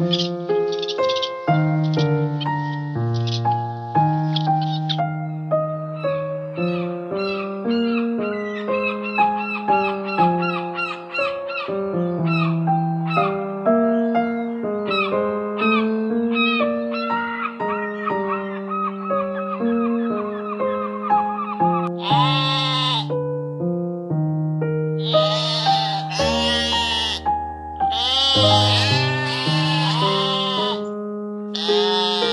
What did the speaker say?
Mm-hmm. Bye.